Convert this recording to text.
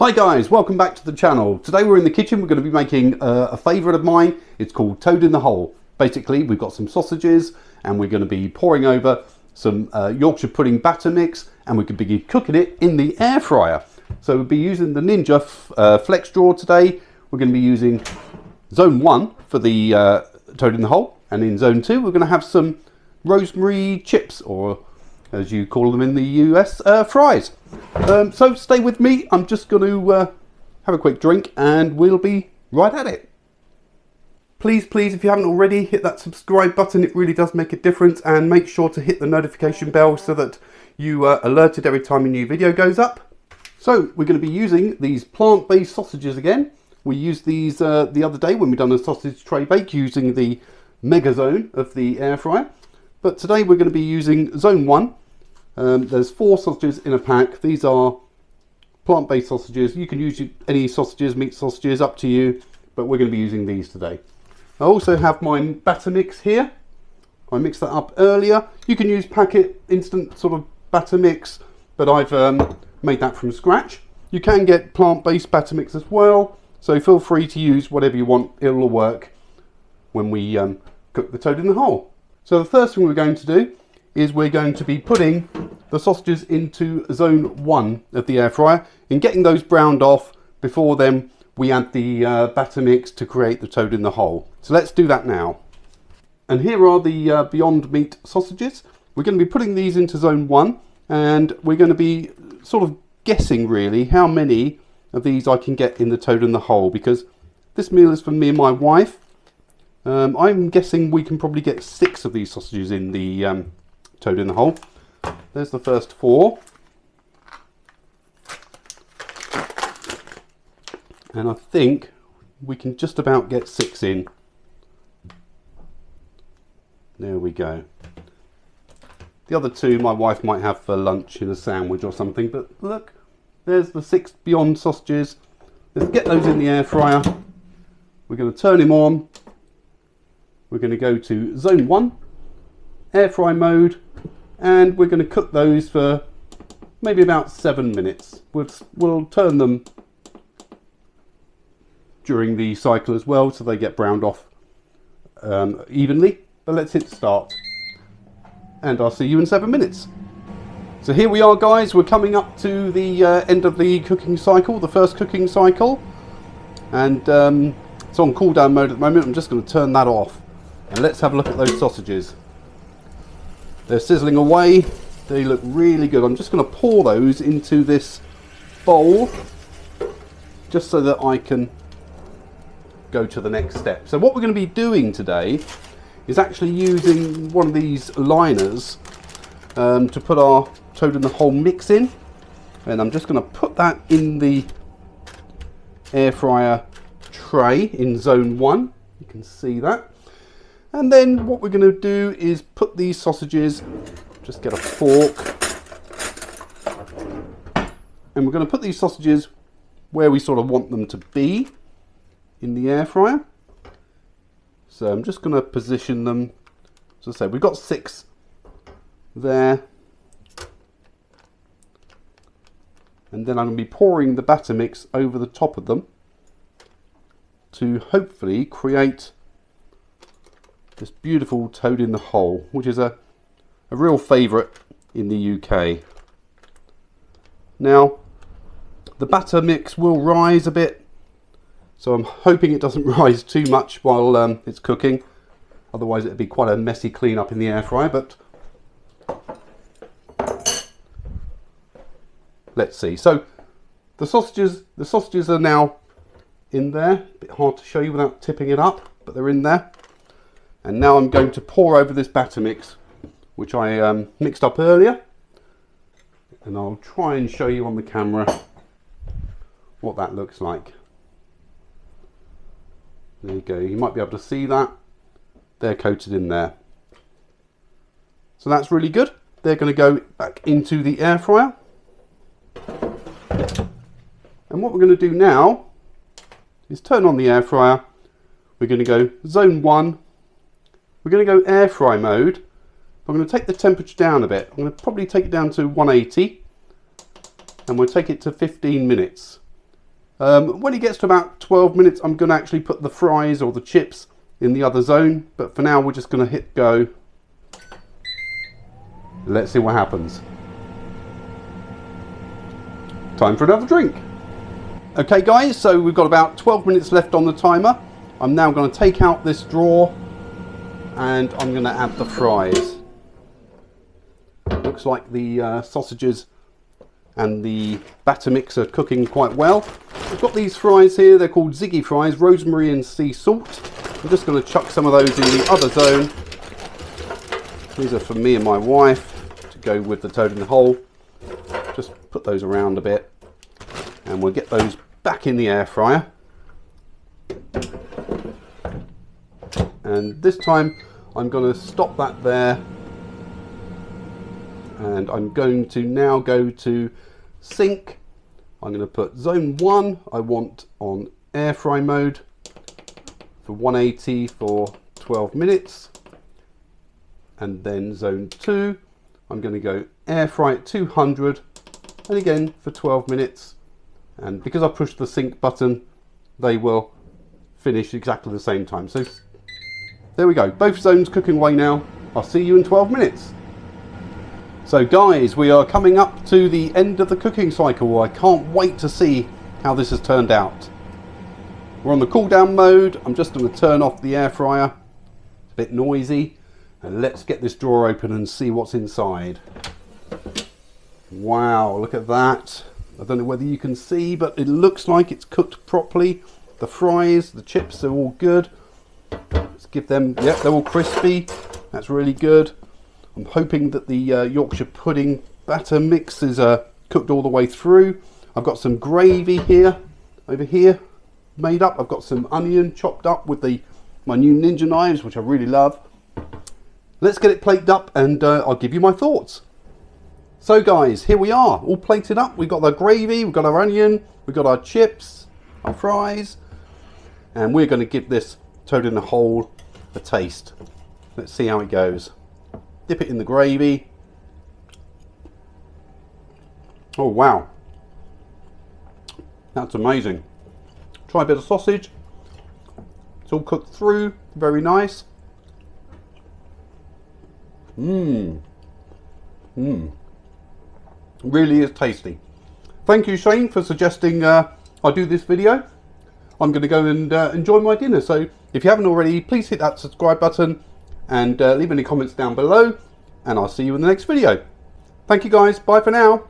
Hi guys, welcome back to the channel. Today we're in the kitchen, we're going to be making uh, a favourite of mine. It's called Toad in the Hole. Basically, we've got some sausages and we're going to be pouring over some uh, Yorkshire pudding batter mix and we could be cooking it in the air fryer. So we'll be using the Ninja uh, Flex Drawer today. We're going to be using zone 1 for the uh, Toad in the Hole and in zone 2 we're going to have some rosemary chips or as you call them in the US, uh, fries. Um, so stay with me. I'm just going to uh, have a quick drink and we'll be right at it. Please, please, if you haven't already, hit that subscribe button. It really does make a difference. And make sure to hit the notification bell so that you are alerted every time a new video goes up. So we're going to be using these plant-based sausages again. We used these uh, the other day when we done a sausage tray bake using the Mega Zone of the air fryer. But today we're going to be using Zone 1 um, there's four sausages in a pack. These are plant-based sausages. You can use any sausages, meat sausages, up to you, but we're going to be using these today. I also have my batter mix here. I mixed that up earlier. You can use packet instant sort of batter mix, but I've um, made that from scratch. You can get plant-based batter mix as well, so feel free to use whatever you want. It'll work when we um, cook the toad in the hole. So the first thing we're going to do is we're going to be putting the sausages into zone one of the air fryer and getting those browned off before then we add the uh, batter mix to create the toad in the hole. So let's do that now. And here are the uh, Beyond Meat sausages. We're going to be putting these into zone one and we're going to be sort of guessing really how many of these I can get in the toad in the hole because this meal is for me and my wife. Um, I'm guessing we can probably get six of these sausages in the um, toad in the hole. There's the first four. And I think we can just about get six in. There we go. The other two my wife might have for lunch in a sandwich or something, but look, there's the six Beyond sausages. Let's get those in the air fryer. We're going to turn him on. We're going to go to zone one, air fry mode, and we're going to cook those for maybe about seven minutes. We'll, we'll turn them during the cycle as well so they get browned off um, evenly. But let's hit start and I'll see you in seven minutes. So here we are guys, we're coming up to the uh, end of the cooking cycle, the first cooking cycle. And um, it's on cool down mode at the moment, I'm just going to turn that off. And let's have a look at those sausages. They're sizzling away. They look really good. I'm just going to pour those into this bowl just so that I can go to the next step. So what we're going to be doing today is actually using one of these liners um, to put our toad in the hole mix in. And I'm just going to put that in the air fryer tray in zone one. You can see that. And then what we're going to do is put these sausages, just get a fork, and we're going to put these sausages where we sort of want them to be in the air fryer. So I'm just going to position them, as I said, we've got six there. And then I'm going to be pouring the batter mix over the top of them to hopefully create this beautiful toad in the hole, which is a, a real favourite in the UK. Now, the batter mix will rise a bit, so I'm hoping it doesn't rise too much while um, it's cooking. Otherwise it'd be quite a messy clean up in the air fryer, but let's see. So the sausages, the sausages are now in there. A bit hard to show you without tipping it up, but they're in there. And now I'm going to pour over this batter mix, which I um, mixed up earlier. And I'll try and show you on the camera what that looks like. There you go, you might be able to see that. They're coated in there. So that's really good. They're going to go back into the air fryer. And what we're going to do now is turn on the air fryer. We're going to go zone one we're going to go air fry mode. I'm going to take the temperature down a bit. I'm going to probably take it down to 180 and we'll take it to 15 minutes. Um, when it gets to about 12 minutes, I'm going to actually put the fries or the chips in the other zone. But for now, we're just going to hit go. Let's see what happens. Time for another drink. Okay guys, so we've got about 12 minutes left on the timer. I'm now going to take out this drawer and I'm going to add the fries. Looks like the uh, sausages and the batter mix are cooking quite well. I've got these fries here, they're called Ziggy fries, rosemary and sea salt. I'm just going to chuck some of those in the other zone. These are for me and my wife to go with the toad in the hole. Just put those around a bit and we'll get those back in the air fryer. And this time I'm going to stop that there. And I'm going to now go to sync. I'm going to put zone 1 I want on air fry mode for 180 for 12 minutes. And then zone 2 I'm going to go air fry at 200 and again for 12 minutes. And because I pushed the sync button they will finish exactly the same time. So there we go. Both zones cooking away now. I'll see you in 12 minutes. So guys we are coming up to the end of the cooking cycle. I can't wait to see how this has turned out. We're on the cool down mode. I'm just going to turn off the air fryer. It's a bit noisy. And let's get this drawer open and see what's inside. Wow look at that. I don't know whether you can see, but it looks like it's cooked properly. The fries, the chips are all good. Let's give them, yep, they're all crispy. That's really good. I'm hoping that the uh, Yorkshire pudding batter mix is uh, cooked all the way through. I've got some gravy here, over here, made up. I've got some onion chopped up with the my new Ninja knives, which I really love. Let's get it plated up and uh, I'll give you my thoughts. So guys, here we are, all plated up. We've got the gravy, we've got our onion, we've got our chips, our fries, and we're going to give this toad in the hole a taste. Let's see how it goes. Dip it in the gravy. Oh wow, that's amazing. Try a bit of sausage. It's all cooked through, very nice. Mmm. Mmm really is tasty. Thank you Shane for suggesting uh, I do this video. I'm going to go and uh, enjoy my dinner. So if you haven't already, please hit that subscribe button and uh, leave any comments down below. And I'll see you in the next video. Thank you guys. Bye for now.